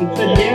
everyone.